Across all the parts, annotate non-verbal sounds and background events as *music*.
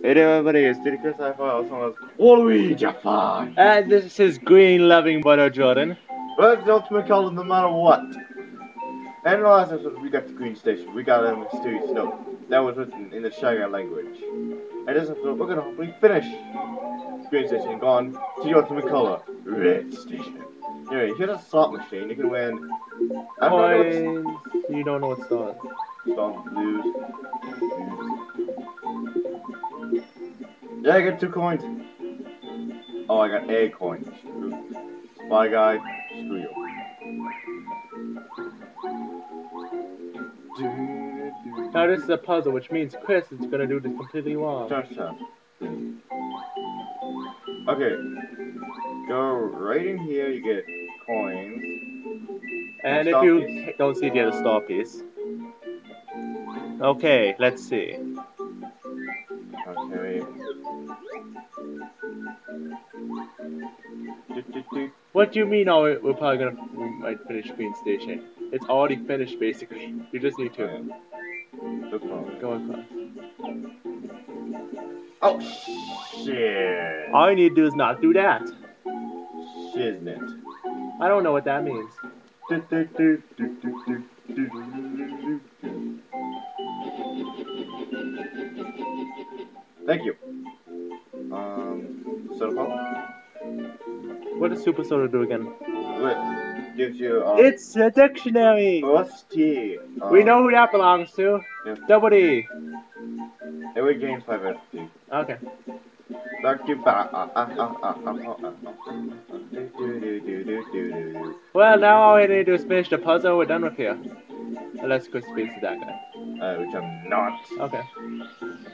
Hey there, everybody, it's Diddy Chris Sci-Fi, also known as Waluigi Fine. And this is Green Loving Butter Jordan. Well, the ultimate color no matter what. And in the last episode, we got the Green Station. We got a mysterious note that was written in the Shy Guy language. And this episode, we're gonna hopefully finish Green Station and go on to the ultimate color, Red Station. Anyway, here's a slot machine. You can win. I don't know what's You don't know what's on. Stop, lose, lose. Yeah, I get two coins. Oh, I got a coin. Shy Guy, screw you. Now this is a puzzle, which means Chris is gonna do this completely wrong. Okay. Go right in here, you get coins. And if you piece. don't see the other star piece. Okay, let's see. Okay. What do you mean? Oh, we're probably gonna we might finish Green Station. It's already finished basically. You just need to go across. Oh shit! All you need to do is not do that. Shiznit. I don't know what that means. Thank you. What does Super Soda do again? What gives you, um, It's a dictionary. Um, We know who that belongs to. Yeah. Double D. It would gain 5 FP. Okay. To. Ah, ah, ah, ah, ah, ah, ah, ah. Well, now all we need to do is finish the puzzle. We're done with here. Unless Chris beats that guy. Uh, which I'm not. Okay.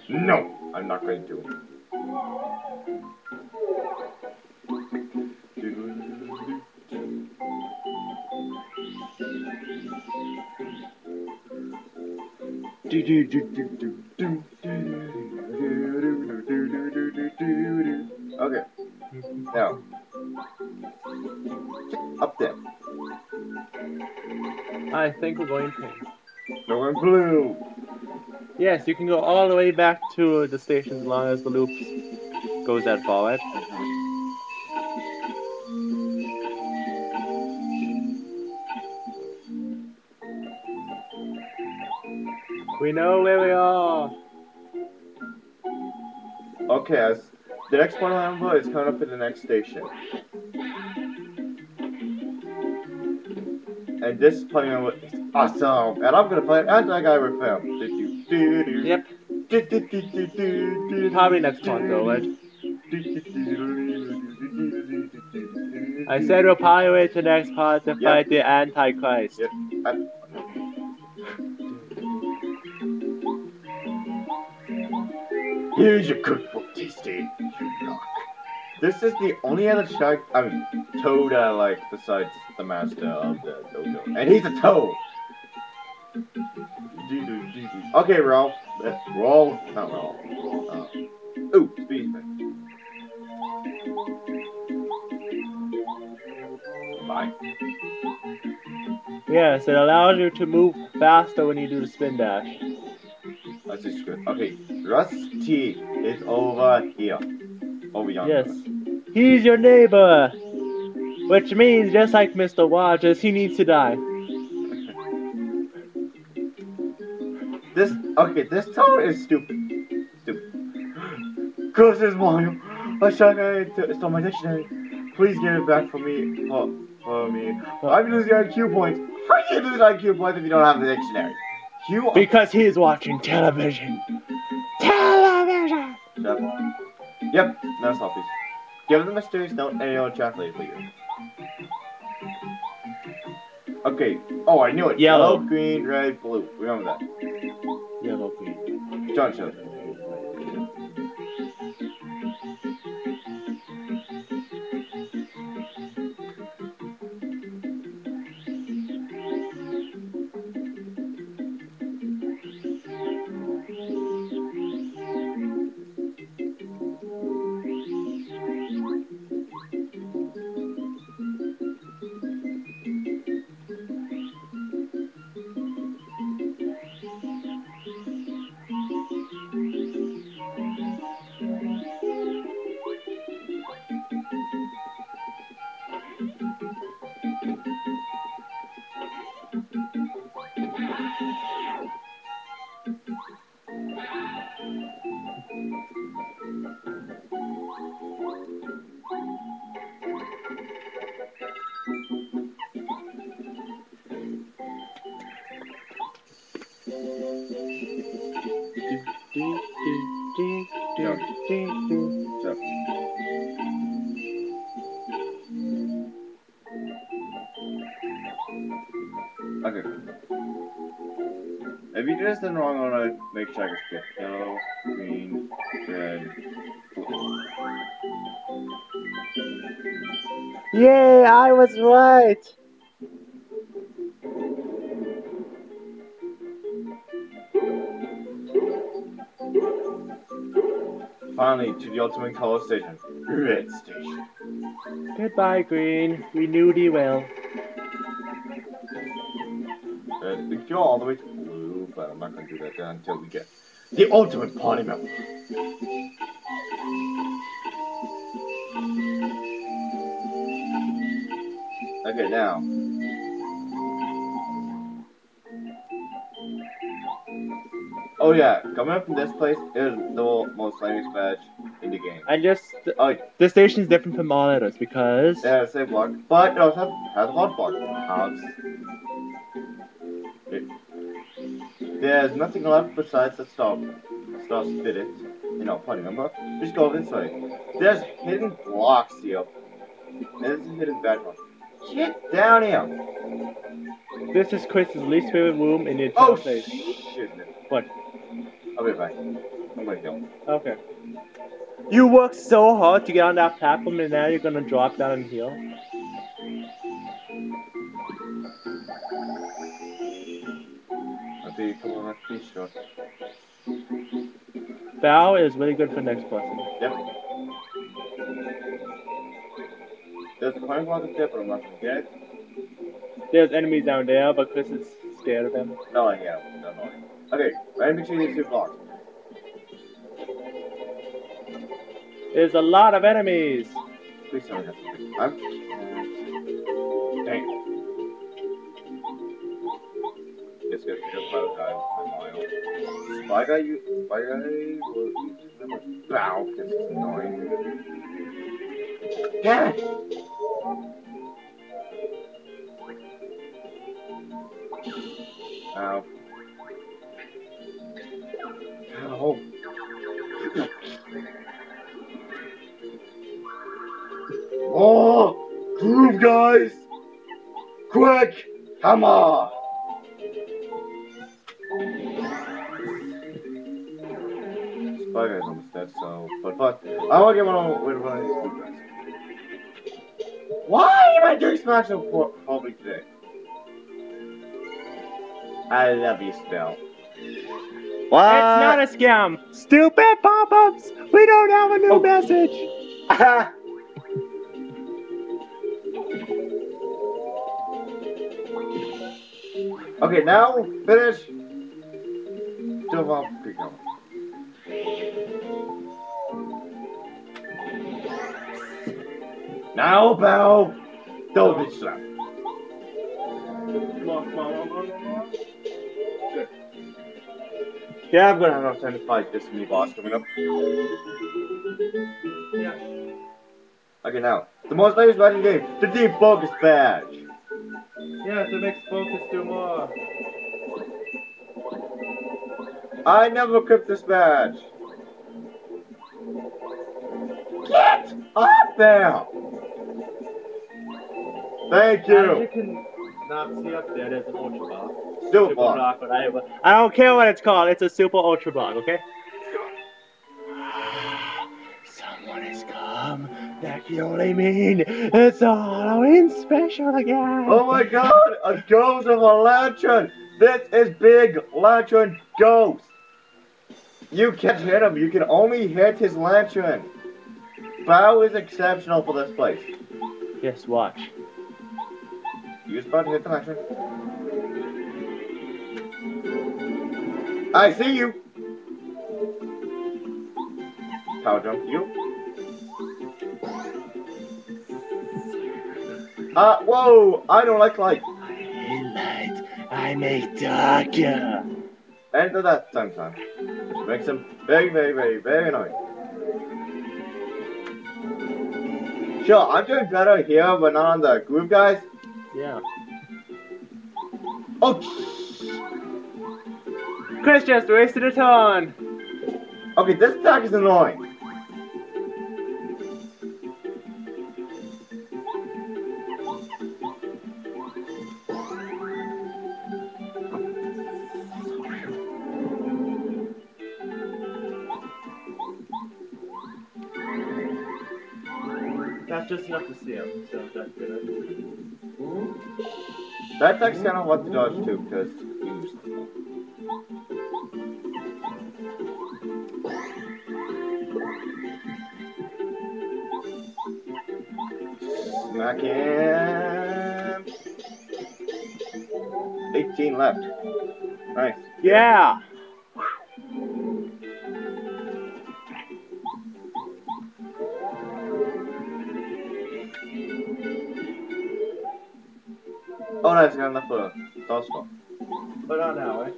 No, I'm not going to. Okay, now up there. I think we're going pink. No one blue. Yes, you can go all the way back to the station as long as the loop goes that far, right? Know where we are. Okay, as the next part of number is coming up in the next station. And this playing number is awesome. And I'm gonna play it as that guy with him. Yep. Probably next month, though, right? I said we'll probably wait to the next part to Yep. fight the Antichrist. Yep. I- Here's your cookbook, tasty. You. This is the only other shark, I mean, toad I like besides the master of the dojo. And he's a toad! Okay. Uh, Roll. Not Ralph. Uh, ooh, speed. Bye. Yes, it allows you to move faster when you do the spin dash. That's just good. Okay, Russ T. is over here. Over yonder. Yes. He's your neighbor! Which means, just like Mr. Rogers, he needs to die. *laughs* This okay, this tower is stupid. Stupid. *gasps* Curse is Mario. I Shy Guy to stole my dictionary. Please give it back for me. For, for me. Uh, I'm losing IQ points. How do you lose IQ points if you don't have the dictionary? You are Because he's watching television. Television! Yep. Yep, no selfies. Give them the mysterious note and it'll translate for you. Okay. Oh, I knew it. Yellow. green, red, blue. Remember that. Yellow green. John showed. Okay. If you do this then wrong, I'm gonna make checkers get yellow, green, red, blue. Yay, I was right! Finally, to the ultimate color station, red station. Goodbye, Green. We knew thee well. Uh, we can go all the way to blue, but I'm not gonna do that until we get the ultimate party member. Okay, now. Oh yeah, coming up from this place is the most famous badge in the game. And just, Oh, the station's different from all others because yeah, same block, but it also has a hot block. House. There's nothing left besides the stop, stop spirit. You know, party member. Just go this way. There's hidden blocks here. There's a hidden badge one. Get down here. this is Chris's least favorite room in the oh, entire Oh place. shit. What? I'll be back. I'm gonna kill. Okay. You worked so hard to get on that platform and now you're gonna drop down and be come on, please, sure. Bow is really good for next person. Yep. There's a party block up there, but I'm not gonna get it. There's enemies down there, but Chris is scared of them. No, I am. No, no. Okay, right in between these two blocks. There's a lot of enemies. Please tell me something. I'm. Dang. Have to jump out of time. I'm Mario. Shy Guy, you. Shy Guy. Will use number. Bow. This is annoying. Damn it! Ow. Ow. Oh! Groove, guys! Quick! Come on! Shy Guy's almost dead, so. But, but. I want to get one on with one of these two guys. Why am I doing Smash so po- probably today? I love you, Spell. What? It's not a scam. Stupid pop-ups. We don't have a new Oh. message. *laughs* okay, now finish. Still off. Keep going. Now, Bell. Don't be slapped. Come on, come on, come on, come on, come on. Yeah, I'm gonna have enough time to fight this new boss coming up. Yeah. Okay, now the most latest fighting game, the Deep Focus Badge. Yeah, it makes focus do more. I never equipped this badge. Get up there! Thank As you you. can not see up there, there's an ultra block. Super block. block, but I, I don't care what it's called. It's a super ultra block, okay? Someone has come. That can only mean it's a Halloween special again. Oh my god, a ghost of a lantern! This is big lantern ghost! You can't hit him, you can only hit his lantern. Bow is exceptional for this place. Yes, watch. About to hit the lantern. I see you! Power jump, you. Uh, whoa! I don't like light. I hate light. I make darker. end of that time. Which makes him very, very, very, very annoying. Sure, I'm doing better here, but not on the group guys. Yeah. Oh, Chris just wasted a ton. okay, this attack is annoying. That's just enough to see him, so that's good. That attack's kind of what the dodge too, because Smack him. 18 left. Nice. Yeah. Oh, nice. Got enough for dodge spot. But not now, eh?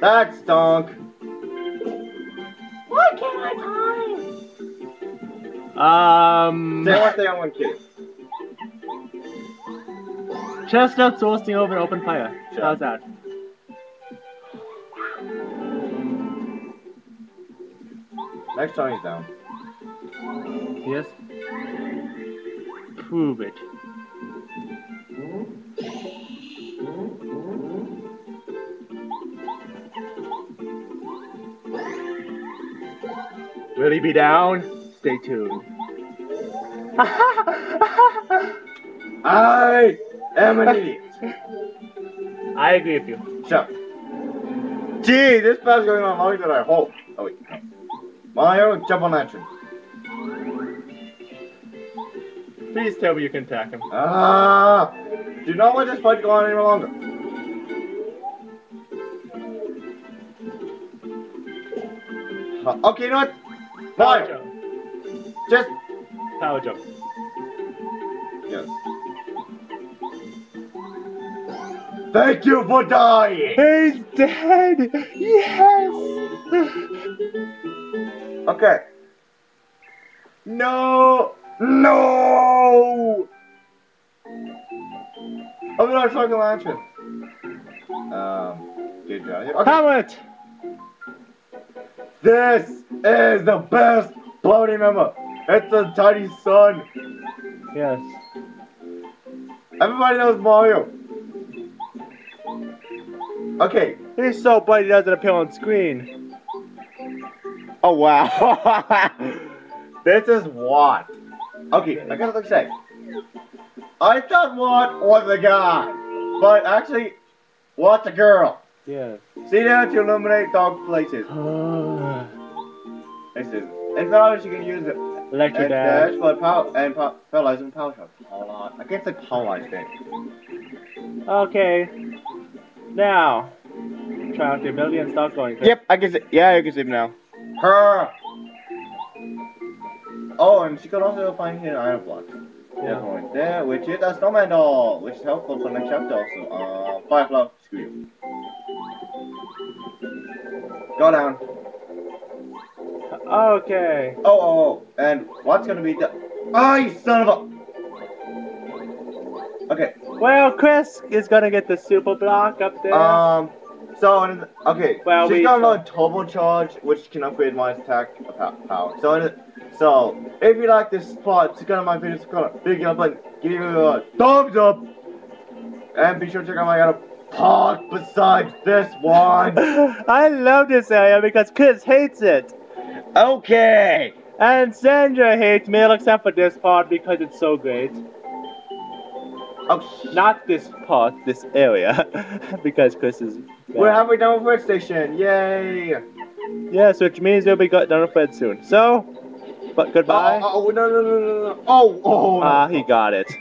That's donk. Why can't I time? Um. Say one thing on one kid. Chestnuts roasting over open fire. Sure. How's that? Next time he's down. Yes. Prove it. Will he be down? Stay tuned. *laughs* I am an idiot. I agree with you. Up. Gee, this battle's going on longer than I hoped. Oh wait. Mario, jump on that tree. Please tell me you can attack him. Ah! Do not let this fight go on any longer. Uh, okay, you know what? Power Mario, jump. just Power jump. yes. Thank you for dying. He's dead! Yes! Okay. No! No! I'm not fucking lantern. Um, good job. Okay. Hamlet! This is the best bloody member. It's the tiny sun. Yes. Everybody knows Mario. Okay. He's so he doesn't appear on screen. Oh wow. *laughs* This is what. Okay, I gotta look say. I thought Watt was a guy, but actually, Watt's a girl. Yeah. See there to illuminate dog places. This is. And now she can use it. Electric And dash. dash for power and power, paralyzing power shot. Hold on. I can't say paralyzed thing. Okay. Now. Try out the ability and start going. Yep, I can see. Yeah, you can see him now. Her. Oh, and she can also find hidden iron blocks. Yeah. Right there, which is a snowman doll, which is helpful for next chapter also. Uh, Firefly, screw you. Go down. Okay. Oh, oh, oh, and what's gonna be the? Oh, you son of a! Okay. Well, Chris is gonna get the super block up there. Um. So in the, okay, Well, she's we got saw- a turbo charge, which can upgrade my attack power. So in the, so if you like this part, check out my video, subscribe, big up button, give it a thumbs up, and be sure to check out my other part besides this one. *laughs* I love this area because Chris hates it. okay. And Sandra hates me except for this part because it's so great. Oh, Not this part, this area. *laughs* because Chris is. we're halfway done with Red Station. Yay! Yes, which means we'll be got done with Fred soon. So, but goodbye. Oh, oh, no, no, no, no, no. Oh, oh. Ah, he got it.